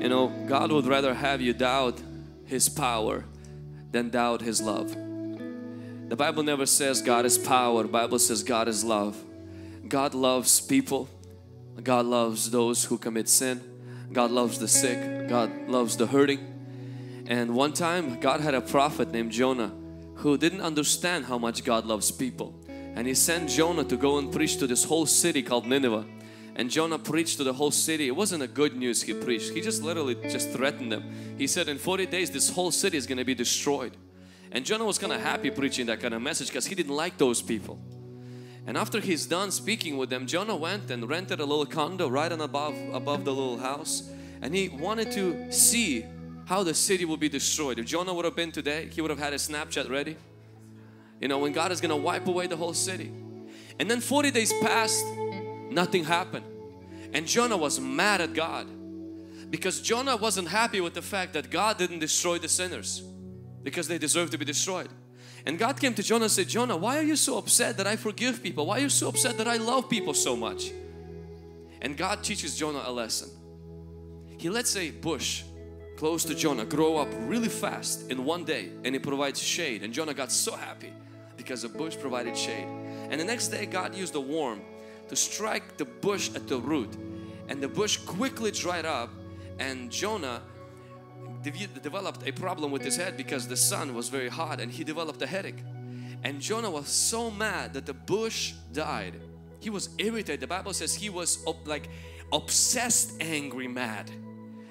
You know, God would rather have you doubt His power than doubt His love. The Bible never says God is power, the Bible says God is love. God loves people, God loves those who commit sin, God loves the sick, God loves the hurting. And one time God had a prophet named Jonah who didn't understand how much God loves people. And he sent Jonah to go and preach to this whole city called Nineveh. And Jonah preached to the whole city. It wasn't a good news he preached. He just literally just threatened them. He said in 40 days this whole city is going to be destroyed. And Jonah was kind of happy preaching that kind of message because he didn't like those people. And after he's done speaking with them, Jonah went and rented a little condo right on above above the little house. And he wanted to see how the city will be destroyed. If Jonah would have been today, he would have had a Snapchat ready. You know, when God is going to wipe away the whole city. And then 40 days passed, nothing happened. And Jonah was mad at God because Jonah wasn't happy with the fact that God didn't destroy the sinners because they deserve to be destroyed. And God came to Jonah and said, Jonah, why are you so upset that I forgive people? Why are you so upset that I love people so much? And God teaches Jonah a lesson. He lets a bush close to Jonah grow up really fast in one day and it provides shade and Jonah got so happy because the bush provided shade and the next day God used a worm to strike the bush at the root and the bush quickly dried up and Jonah developed a problem with his head because the sun was very hot and he developed a headache and Jonah was so mad that the bush died he was irritated the Bible says he was like obsessed angry mad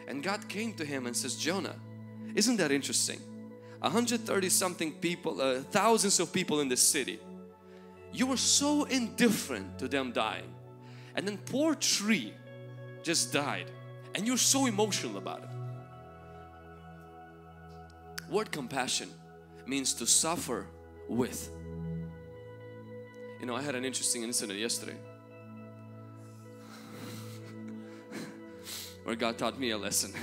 and God came to him and says, Jonah, isn't that interesting? 130 something people, uh, thousands of people in the city. You were so indifferent to them dying. And then poor tree just died. And you're so emotional about it. Word compassion means to suffer with. You know, I had an interesting incident yesterday. where God taught me a lesson.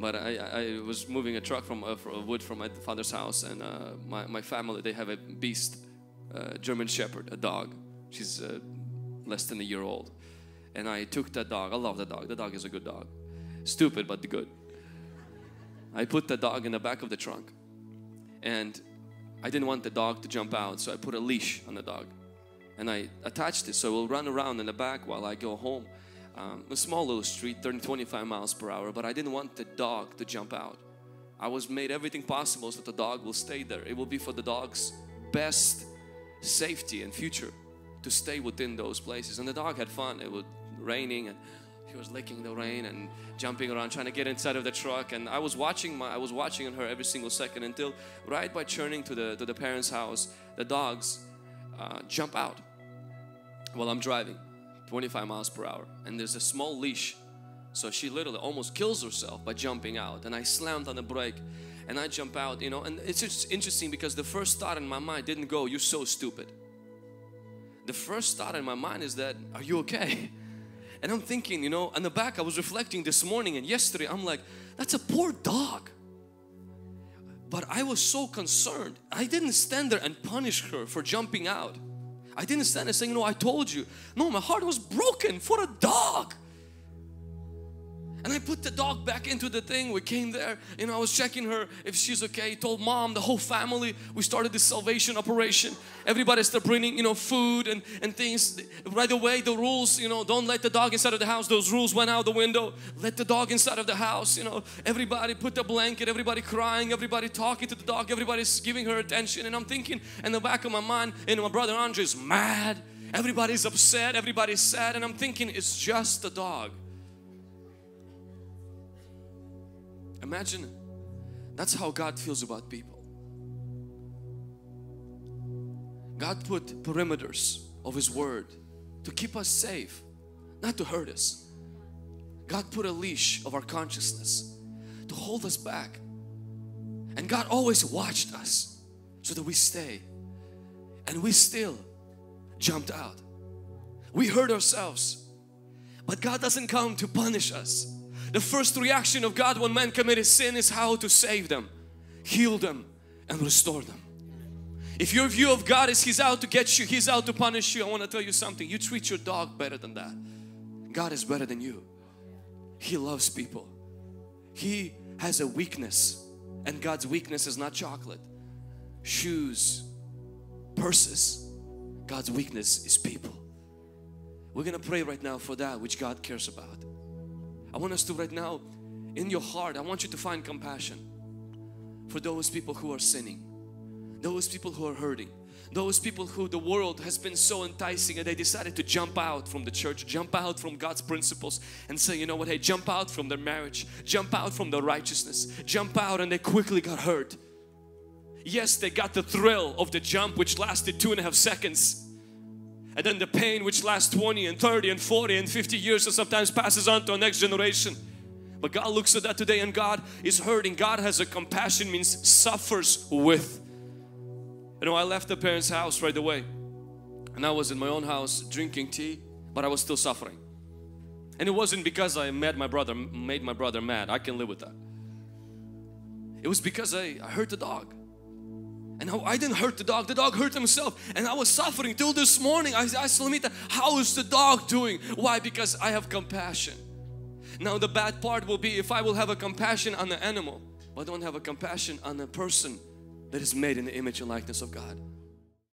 but I, I was moving a truck from, uh, from wood from my father's house and uh, my, my family they have a beast uh, German Shepherd a dog. She's uh, less than a year old. And I took that dog. I love the dog. The dog is a good dog. Stupid but good. I put the dog in the back of the trunk. And I didn't want the dog to jump out so I put a leash on the dog. And I attached it so it will run around in the back while I go home. Um, a small little street 30 25 miles per hour but I didn't want the dog to jump out. I was made everything possible so that the dog will stay there. It will be for the dog's best safety and future to stay within those places. And the dog had fun. It was raining and he was licking the rain and jumping around trying to get inside of the truck. And I was watching my I was watching her every single second until right by turning to the to the parents house the dogs uh, jump out while I'm driving 25 miles per hour. And there's a small leash. So she literally almost kills herself by jumping out. And I slammed on the brake and I jump out you know and it's just interesting because the first thought in my mind didn't go you're so stupid the first thought in my mind is that are you okay and I'm thinking you know on the back I was reflecting this morning and yesterday I'm like that's a poor dog but I was so concerned I didn't stand there and punish her for jumping out I didn't stand there saying, no, I told you. No, my heart was broken for a dog. And I put the dog back into the thing. We came there, you know, I was checking her if she's okay. Told mom, the whole family. We started this salvation operation. Everybody started bringing, you know, food and, and things. Right away, the rules, you know, don't let the dog inside of the house. Those rules went out the window. Let the dog inside of the house, you know. Everybody put the blanket, everybody crying, everybody talking to the dog, everybody's giving her attention. And I'm thinking in the back of my mind, you know, my brother Andre is mad. Everybody's upset, everybody's sad. And I'm thinking it's just the dog. Imagine that's how God feels about people. God put perimeters of His Word to keep us safe, not to hurt us. God put a leash of our consciousness to hold us back. And God always watched us so that we stay. And we still jumped out. We hurt ourselves. But God doesn't come to punish us. The first reaction of God when man committed sin is how to save them, heal them and restore them. If your view of God is He's out to get you, He's out to punish you, I want to tell you something. You treat your dog better than that. God is better than you. He loves people. he has a weakness and God's weakness is not chocolate, shoes, purses. God's weakness is people. We're gonna pray right now for that which God cares about. I want us to right now in your heart, I want you to find compassion for those people who are sinning, those people who are hurting, those people who the world has been so enticing and they decided to jump out from the church, jump out from God's principles and say, you know what, hey, jump out from their marriage, jump out from their righteousness, jump out and they quickly got hurt. Yes, they got the thrill of the jump which lasted two and a half seconds. And then the pain which lasts 20 and 30 and 40 and 50 years and sometimes passes on to a next generation. But God looks at that today and God is hurting. God has a compassion means suffers with. You know, I left the parents' house right away and I was in my own house drinking tea, but I was still suffering. And it wasn't because I made my brother made my brother mad. I can live with that. It was because I, I hurt the dog. And I didn't hurt the dog, the dog hurt himself and I was suffering till this morning. I asked Lamita, how is the dog doing? Why? Because I have compassion. Now the bad part will be if I will have a compassion on the animal, but I don't have a compassion on a person that is made in the image and likeness of God.